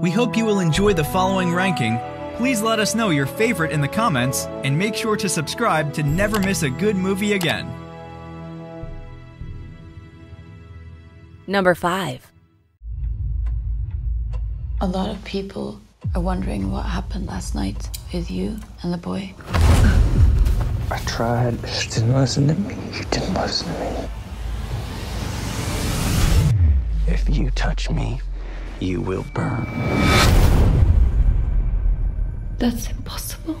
We hope you will enjoy the following ranking. Please let us know your favorite in the comments and make sure to subscribe to never miss a good movie again. Number 5. A lot of people are wondering what happened last night with you and the boy. I tried. You didn't listen to me. You didn't listen to me. If you touch me, you will burn. That's impossible.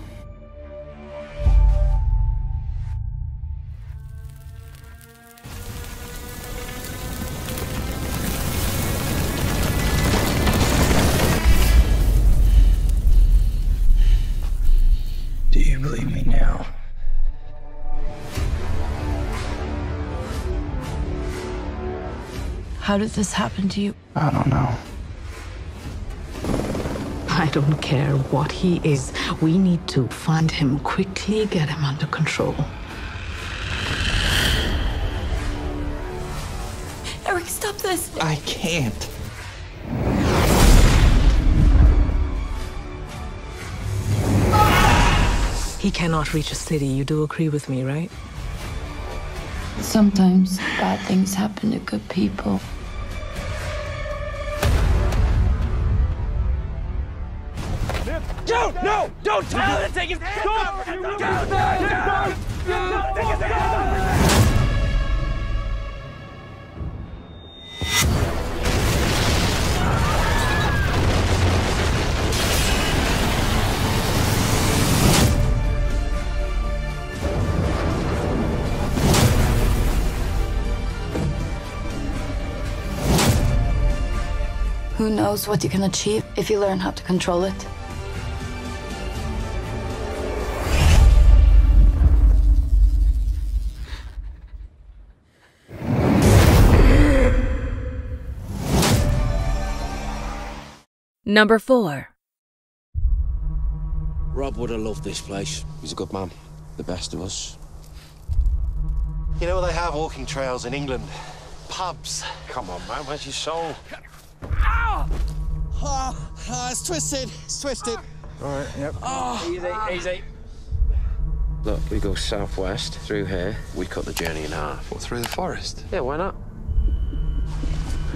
Do you believe me now? How did this happen to you? I don't know. I don't care what he is. We need to find him quickly, get him under control. Eric, stop this! I can't. He cannot reach a city. You do agree with me, right? Sometimes bad things happen to good people. Don't! No! Don't tell him to take his hands off! Don't! Don't! Don't! Take his hands off! Who knows what you can achieve if you learn how to control it? Number 4. Rob would have loved this place. He's a good man. The best of us. You know what they have walking trails in England? Pubs. Come on, man. Where's your soul? Ah, ah, it's twisted. It's twisted. All right, yep. easy, easy. Look, we go southwest through here. We cut the journey in half. What, through the forest? Yeah, why not?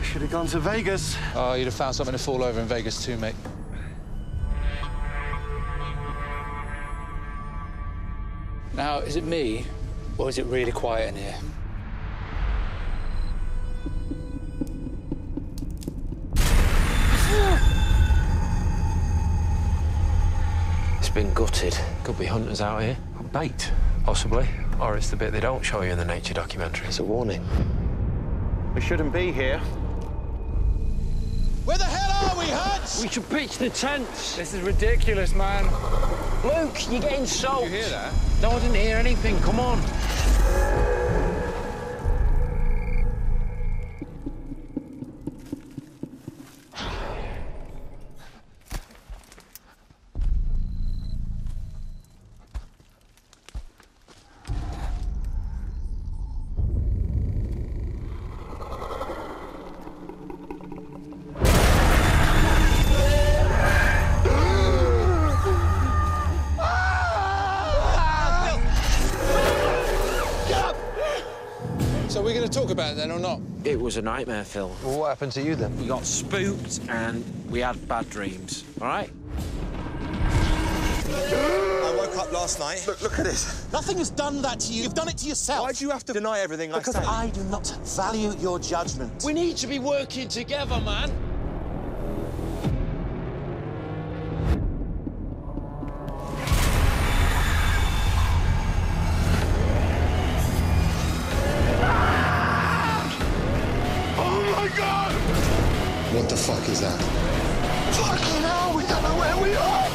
Should have gone to Vegas. Oh, you'd have found something to fall over in Vegas too, mate. Now, is it me, or is it really quiet in here? It's been gutted. Could be hunters out here. Bait, possibly. Or it's the bit they don't show you in the nature documentary. It's a warning. We shouldn't be here. Are we, should pitch the tents. This is ridiculous, man. Luke, you're getting soaked. You hear that? No, I didn't hear anything. Come on. About it then or not? It was a nightmare, Phil. Well, what happened to you then? We got spooked and we had bad dreams. All right? I woke up last night. Look, look at this. Nothing has done that to you. You've done it to yourself. Why do you have to deny everything I Because? I do not value your judgment. We need to be working together, man. Fuck is that? Fucking hell, we don't know where we are!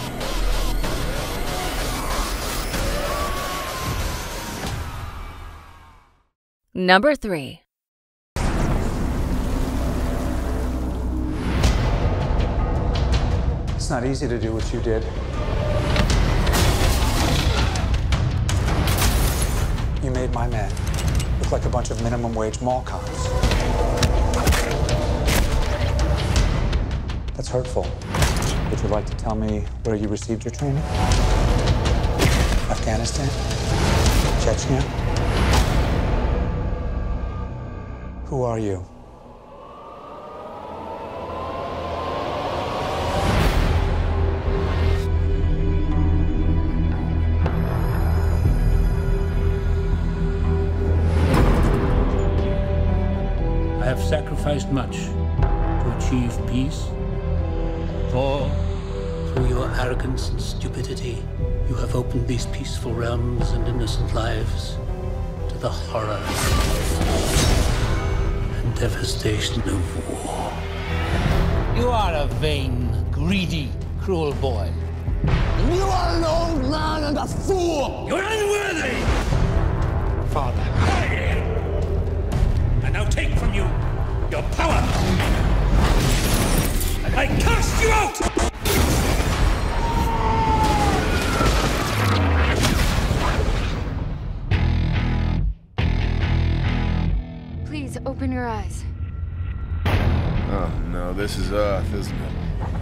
Number 3. It's not easy to do what you did. You made my men look like a bunch of minimum wage mall cops. That's hurtful. Would you like to tell me where you received your training? Afghanistan? Chechnya? Who are you? I have sacrificed much to achieve peace. For, through your arrogance and stupidity, you have opened these peaceful realms and innocent lives to the horror and devastation of war. You are a vain, greedy, cruel boy. And You are an old man and a fool! You're unworthy! Father. I now take from you your power! And I cast you out! Please open your eyes. Oh, no, this is Earth, isn't it?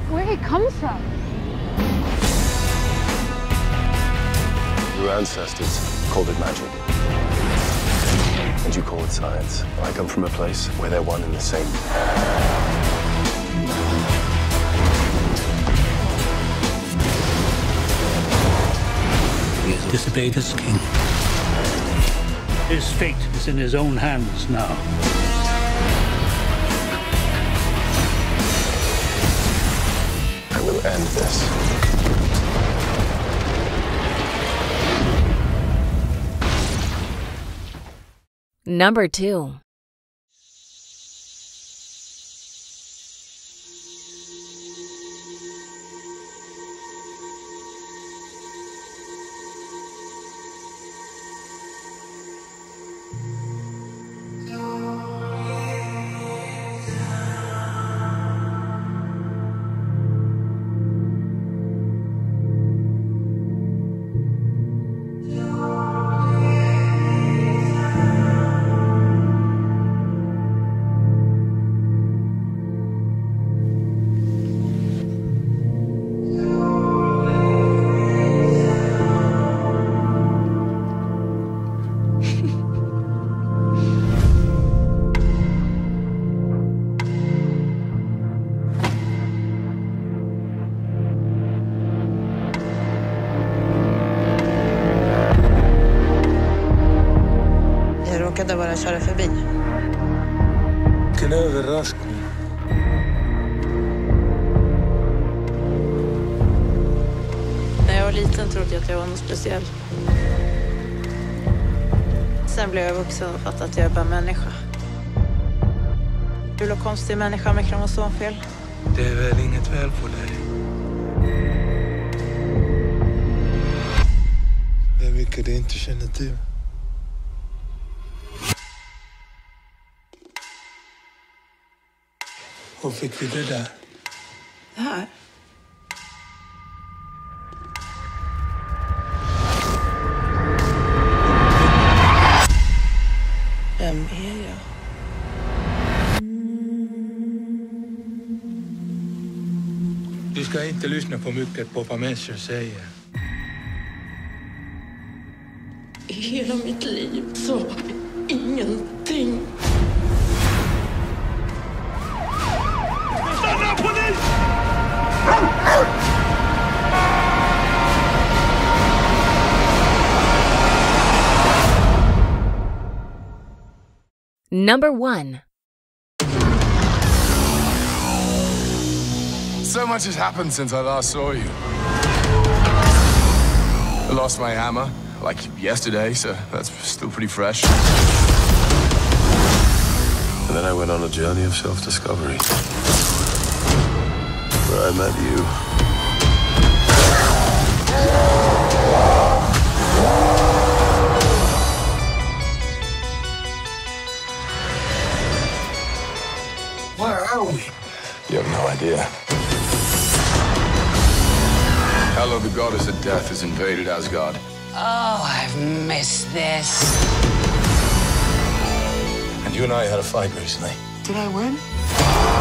Where he comes from? Your ancestors called it magic. And you call it science. I come from a place where they're one and the same. Disobeyed his king. His fate is in his own hands now. I will end this. Number 2. Jag råkade bara köra förbi. Vilken överraskning. När jag var liten trodde jag att jag var något speciell. Sen blev jag vuxen och fattade att jag är bara människa. Kul och konstig människa med kromosomfel. Det är väl inget fel på dig? Det är mycket du inte känner till. Var fick vi det där? Det här? Vem är jag? Du ska inte lyssna för mycket på vad människor säger. I hela mitt liv så ingenting. Number 1. So much has happened since I last saw you. I lost my hammer, like yesterday, so that's still pretty fresh. And then I went on a journey of self-discovery. Where I met you. Where are we? You have no idea. Hello, the goddess of death has invaded Asgard. Oh, I've missed this. And you and I had a fight recently. Did I win?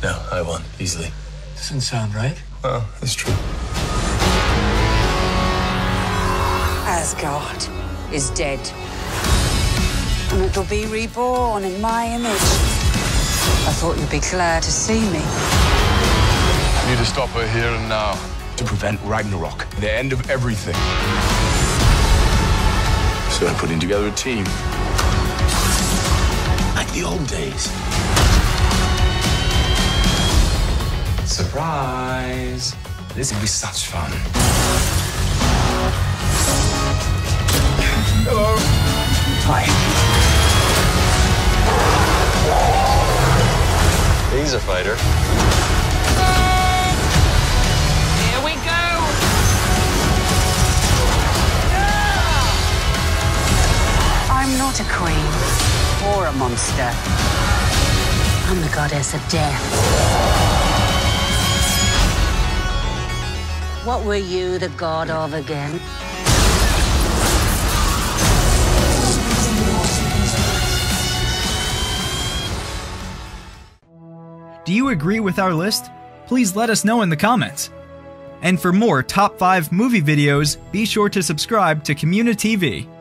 No, I won, easily. Doesn't sound right. Well, it's true. Asgard is dead. And it'll be reborn in my image. I thought you'd be glad to see me. I need to stop her here and now to prevent Ragnarok, the end of everything. So I'm putting together a team. Like the old days. Surprise! This will be such fun. Hello. Hi. He's a fighter. Here we go! I'm not a queen or a monster. I'm the goddess of death. What were you the god of again? Do you agree with our list? Please let us know in the comments. And for more top 5 movie videos, be sure to subscribe to communiTV.